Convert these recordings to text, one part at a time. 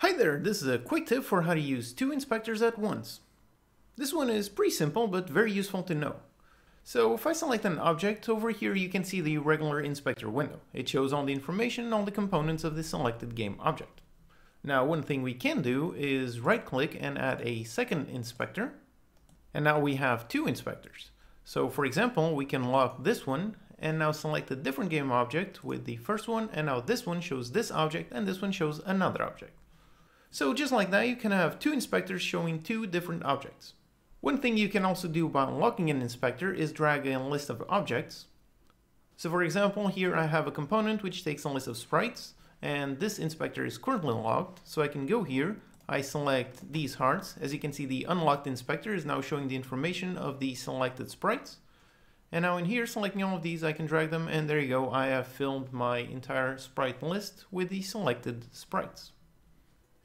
Hi there, this is a quick tip for how to use two inspectors at once. This one is pretty simple but very useful to know. So if I select an object, over here you can see the regular inspector window. It shows all the information on the components of the selected game object. Now one thing we can do is right click and add a second inspector. And now we have two inspectors. So for example, we can lock this one and now select a different game object with the first one and now this one shows this object and this one shows another object. So just like that you can have two inspectors showing two different objects. One thing you can also do by unlocking an inspector is drag a list of objects. So for example here I have a component which takes a list of sprites and this inspector is currently locked so I can go here I select these hearts. As you can see, the unlocked inspector is now showing the information of the selected sprites. And now in here, selecting all of these, I can drag them, and there you go, I have filled my entire sprite list with the selected sprites.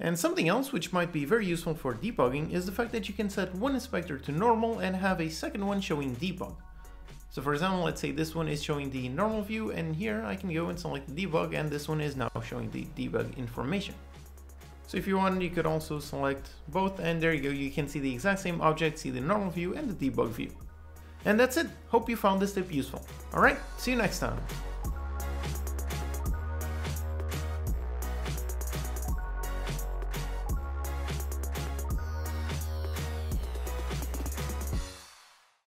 And something else which might be very useful for debugging is the fact that you can set one inspector to normal and have a second one showing debug. So for example, let's say this one is showing the normal view, and here I can go and select debug, and this one is now showing the debug information. So if you want, you could also select both and there you go, you can see the exact same object, see the normal view and the debug view. And that's it. Hope you found this tip useful. Alright, see you next time.